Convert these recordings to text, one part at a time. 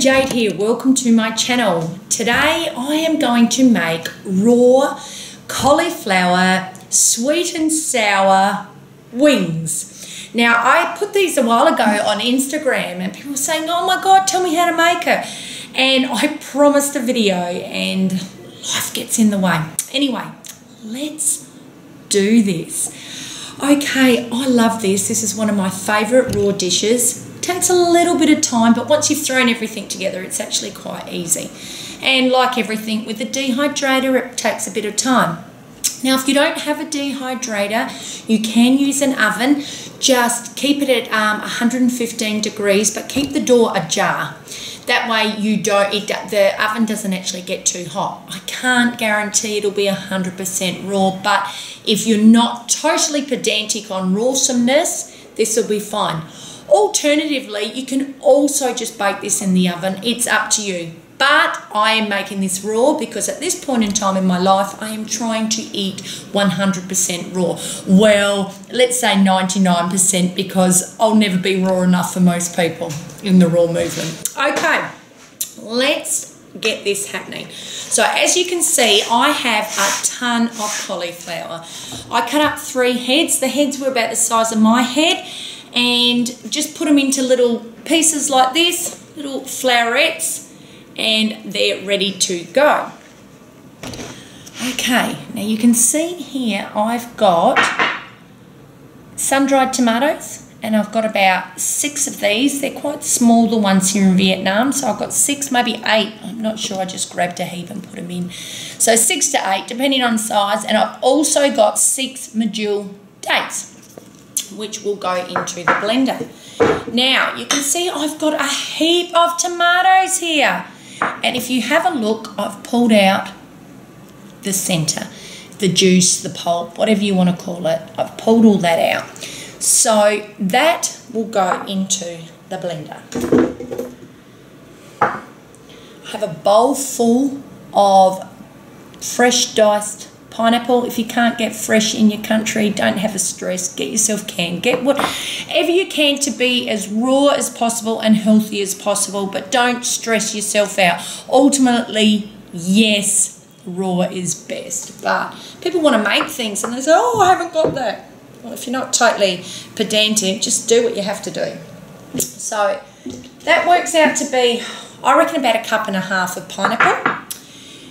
Jade here. Welcome to my channel. Today I am going to make raw cauliflower sweet and sour wings. Now I put these a while ago on Instagram and people were saying, oh my God, tell me how to make it. And I promised a video and life gets in the way. Anyway, let's do this. Okay, I love this. This is one of my favorite raw dishes. Takes a little bit of time, but once you've thrown everything together, it's actually quite easy. And like everything with a dehydrator, it takes a bit of time. Now, if you don't have a dehydrator, you can use an oven. Just keep it at um, 115 degrees, but keep the door ajar. That way you don't, it, the oven doesn't actually get too hot. I can't guarantee it'll be 100% raw, but if you're not totally pedantic on rawesomeness, this will be fine. Alternatively, you can also just bake this in the oven. It's up to you. But I am making this raw because at this point in time in my life, I am trying to eat 100% raw. Well, let's say 99% because I'll never be raw enough for most people in the raw movement. Okay, let's get this happening. So as you can see, I have a ton of cauliflower. I cut up three heads. The heads were about the size of my head and just put them into little pieces like this, little flowerets and they're ready to go. Okay, now you can see here I've got sun-dried tomatoes and I've got about six of these. They're quite small, the ones here in Vietnam. So I've got six, maybe eight. I'm not sure. I just grabbed a heap and put them in. So six to eight, depending on size. And I've also got six medjool dates, which will go into the blender. Now, you can see I've got a heap of tomatoes here. And if you have a look, I've pulled out the centre, the juice, the pulp, whatever you want to call it. I've pulled all that out. So that will go into the blender. I have a bowl full of fresh diced pineapple. If you can't get fresh in your country, don't have a stress. Get yourself canned. Get whatever you can to be as raw as possible and healthy as possible, but don't stress yourself out. Ultimately, yes, raw is best. But people want to make things and they say, oh, I haven't got that. Well, if you're not totally pedantic, just do what you have to do. So that works out to be, I reckon, about a cup and a half of pineapple.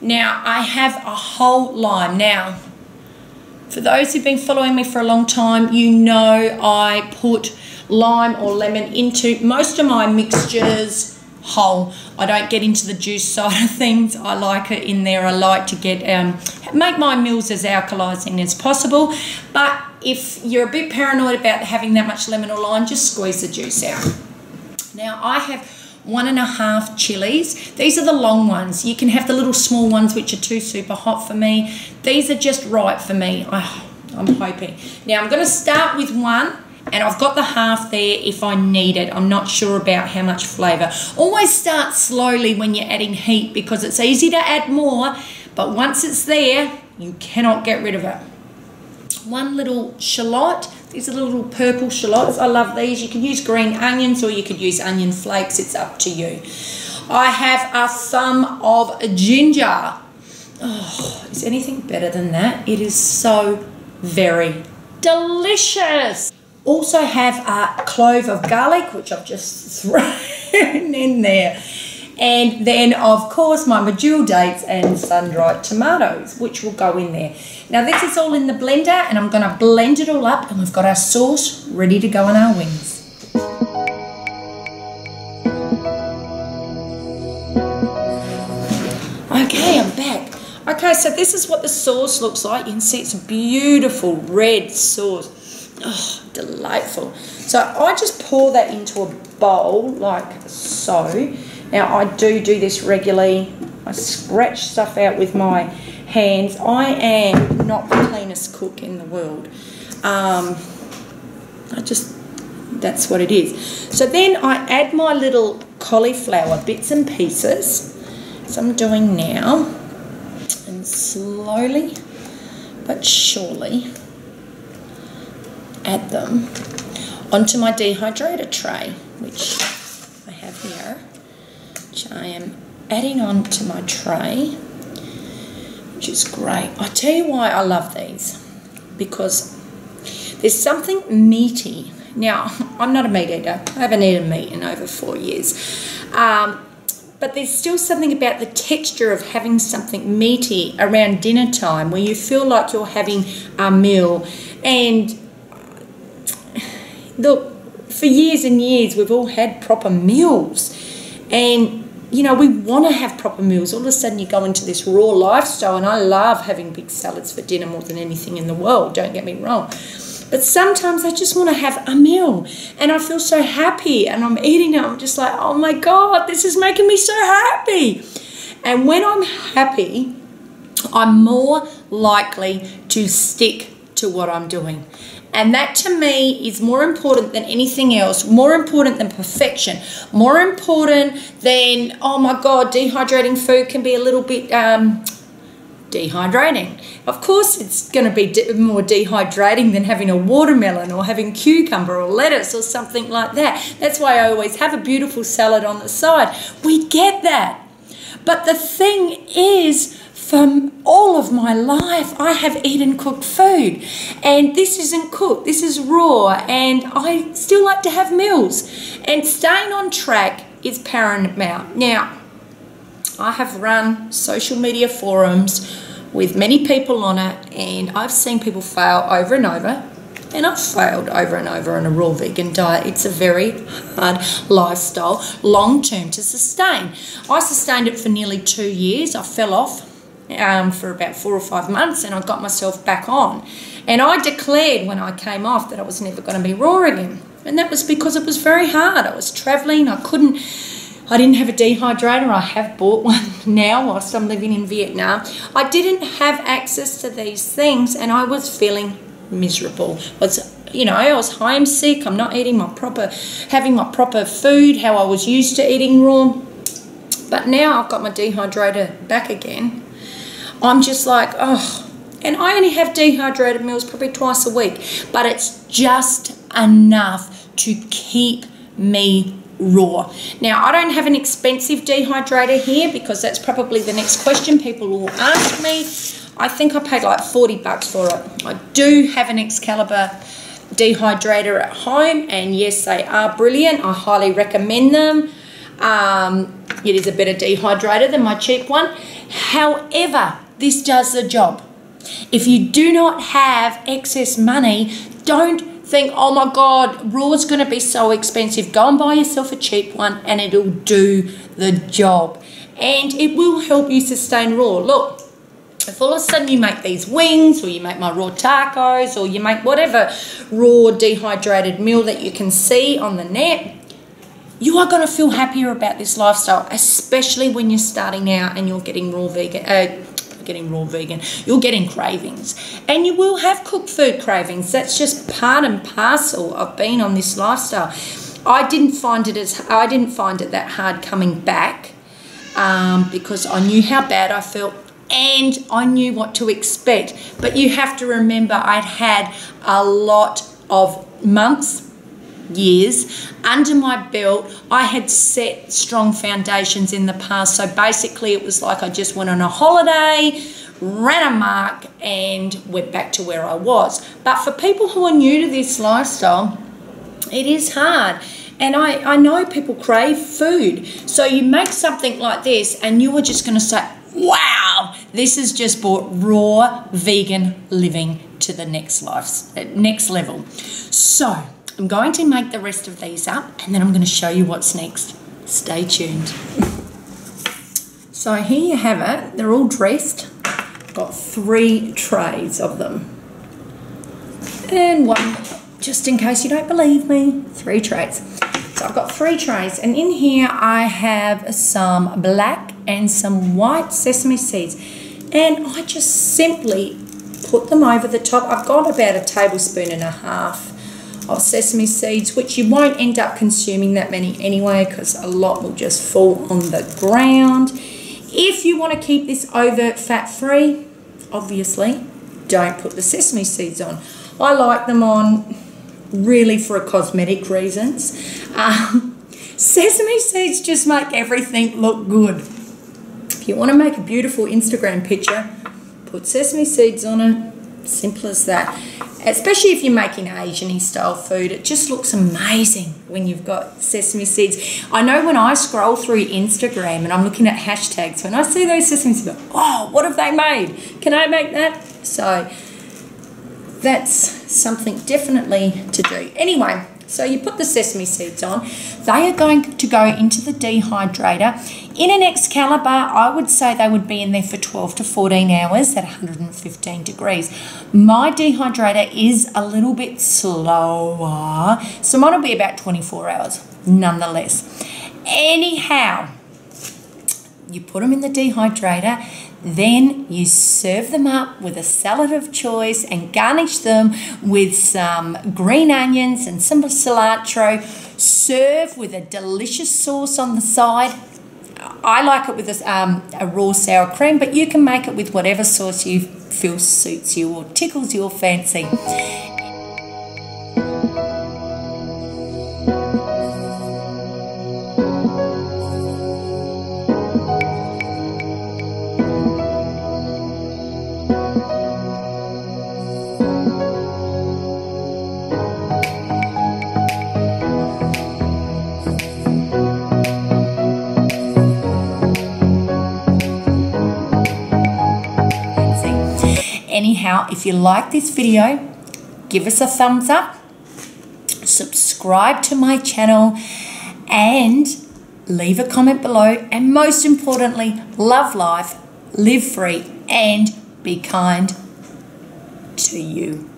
Now I have a whole lime. Now, for those who've been following me for a long time, you know I put lime or lemon into most of my mixtures whole. I don't get into the juice side of things. I like it in there. I like to get um, make my meals as alkalizing as possible. But if you're a bit paranoid about having that much lemon or lime, just squeeze the juice out. Now I have one and a half chilies. These are the long ones. You can have the little small ones which are too super hot for me. These are just right for me. I, I'm hoping. Now I'm going to start with one and I've got the half there if I need it. I'm not sure about how much flavour. Always start slowly when you're adding heat because it's easy to add more but once it's there you cannot get rid of it. One little shallot these are little purple shallots. I love these. You can use green onions or you could use onion flakes. It's up to you. I have a thumb of ginger. Oh, is anything better than that? It is so very delicious. Also have a clove of garlic, which I've just thrown in there. And then, of course, my medjool dates and sun-dried tomatoes, which will go in there. Now, this is all in the blender, and I'm going to blend it all up, and we've got our sauce ready to go on our wings. Okay, I'm back. Okay, so this is what the sauce looks like. You can see it's a beautiful red sauce. Oh, delightful. So I just pour that into a bowl like so. Now I do do this regularly. I scratch stuff out with my hands. I am not the cleanest cook in the world. Um, I just, that's what it is. So then I add my little cauliflower bits and pieces. So I'm doing now. And slowly but surely add them. onto my dehydrator tray, which I have here, I am adding on to my tray, which is great. I tell you why I love these, because there's something meaty. Now, I'm not a meat eater. I haven't eaten meat in over four years. Um, but there's still something about the texture of having something meaty around dinner time where you feel like you're having a meal. And look, for years and years, we've all had proper meals. And you know, we want to have proper meals. All of a sudden, you go into this raw lifestyle, and I love having big salads for dinner more than anything in the world, don't get me wrong. But sometimes I just want to have a meal and I feel so happy and I'm eating it. I'm just like, oh my God, this is making me so happy. And when I'm happy, I'm more likely to stick to what I'm doing. And that to me is more important than anything else, more important than perfection, more important than, oh my God, dehydrating food can be a little bit um, dehydrating. Of course, it's going to be de- more dehydrating than having a watermelon or having cucumber or lettuce or something like that. That's why I always have a beautiful salad on the side. We get that. But the thing is, for all of my life, I have eaten cooked food. And this isn't cooked, this is raw. And I still like to have meals. And staying on track is paramount. Now, I have run social media forums with many people on it, and I've seen people fail over and over. And I've failed over and over on a raw vegan diet. It's a very hard lifestyle, long term to sustain. I sustained it for nearly two years. I fell off um, for about four or five months and I got myself back on. And I declared when I came off that I was never going to be raw again. And that was because it was very hard. I was traveling, I couldn't, I didn't have a dehydrator. I have bought one now whilst I'm living in Vietnam. I didn't have access to these things and I was feeling miserable. I Was you know, I was high, I'm sick, I'm not eating my proper, having my proper food, how I was used to eating raw. But now I've got my dehydrator back again I'm just like, oh, and I only have dehydrated meals probably twice a week, but it's just enough to keep me raw. Now, I don't have an expensive dehydrator here because that's probably the next question people will ask me. I think I paid like 40 bucks for it. I do have an Excalibur dehydrator at home, and yes, they are brilliant. I highly recommend them. Um, it is a better dehydrator than my cheap one. However, this does the job. If you do not have excess money, don't think, oh my God, raw's going to be so expensive. Go and buy yourself a cheap one and it'll do the job. And it will help you sustain raw. Look, if all of a sudden you make these wings or you make my raw tacos or you make whatever raw dehydrated meal that you can see on the net, you are going to feel happier about this lifestyle, especially when you're starting out and you're getting raw vegan, uh, getting raw vegan, you're getting cravings. And you will have cooked food cravings. That's just part and parcel of being on this lifestyle. I didn't find it as I didn't find it that hard coming back um, because I knew how bad I felt and I knew what to expect. But you have to remember I'd had a lot of months years under my belt. I had set strong foundations in the past. So basically, it was like I just went on a holiday, ran a mark, and went back to where I was. But for people who are new to this lifestyle, it is hard. And I, I know people crave food. So you make something like this, and you are just going to say, wow, this has just brought raw vegan living to the next life, next level. So, I'm going to make the rest of these up and then I'm going to show you what's next. Stay tuned. so here you have it. They're all dressed. Got three trays of them. And one, just in case you don't believe me, three trays. So I've got three trays and in here I have some black and some white sesame seeds. And I just simply put them over the top. I've got about a tablespoon and a half of sesame seeds, which you won't end up consuming that many anyway because a lot will just fall on the ground. If you want to keep this overt fat free, obviously, don't put the sesame seeds on. I like them on really for cosmetic reasons. Um, sesame seeds just make everything look good. If you want to make a beautiful Instagram picture, put sesame seeds on it. Simple as that. Especially if you're making Asian style food, it just looks amazing when you've got sesame seeds. I know when I scroll through Instagram and I'm looking at hashtags, when I see those sesame seeds, oh, what have they made? Can I make that? So that's something definitely to do. Anyway, so you put the sesame seeds on. They are going to go into the dehydrator. In an Excalibur, I would say they would be in there for 12 to 14 hours at 115 degrees. My dehydrator is a little bit slower, so mine will be about 24 hours, nonetheless. Anyhow, you put them in the dehydrator then you serve them up with a salad of choice and garnish them with some green onions and some cilantro. Serve with a delicious sauce on the side. I like it with a, um, a raw sour cream, but you can make it with whatever sauce you feel suits you or tickles your fancy. Anyhow, if you like this video, give us a thumbs up, subscribe to my channel, and leave a comment below. And most importantly, love life, live free, and be kind to you.